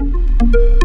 Música